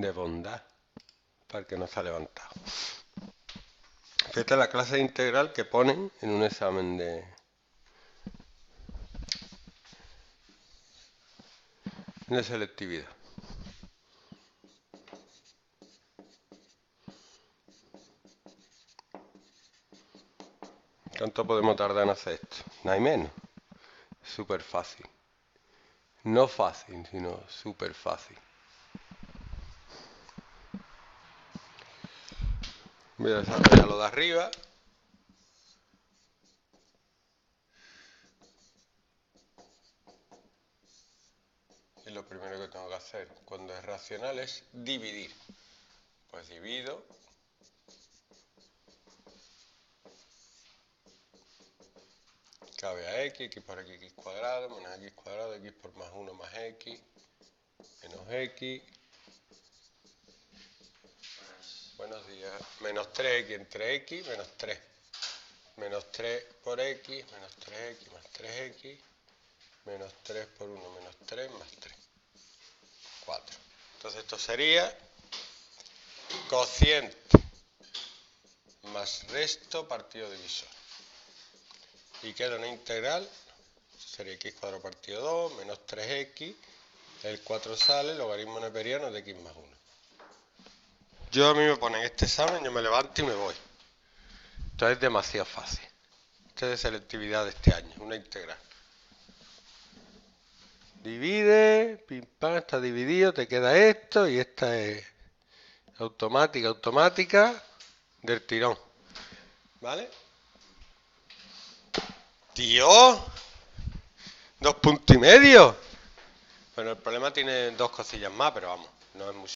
de bondad para el que no se ha levantado. Esta es la clase integral que ponen en un examen de... de selectividad. ¿Cuánto podemos tardar en hacer esto? No hay menos. Súper fácil. No fácil, sino súper fácil. Voy a desarrollar lo de arriba. Y lo primero que tengo que hacer cuando es racional es dividir. Pues divido cabe a x, x por x, x cuadrado, menos x cuadrado, x por más 1 más x, menos x, menos 3x entre x, menos 3, menos 3 por x, menos 3x más 3x, menos 3 por 1, menos 3 más 3, 4. Entonces esto sería cociente más resto partido divisor y queda una integral, sería x cuadrado partido 2, menos 3x, el 4 sale, logaritmo neperiano de x más 1. Yo a mí me ponen este examen, yo me levanto y me voy. Esto es demasiado fácil. Esto es selectividad de este año, una integral. Divide, pim pam, está dividido, te queda esto y esta es automática, automática del tirón. ¿Vale? Tío, dos puntos y medio. Bueno, el problema tiene dos cosillas más, pero vamos, no es mucho.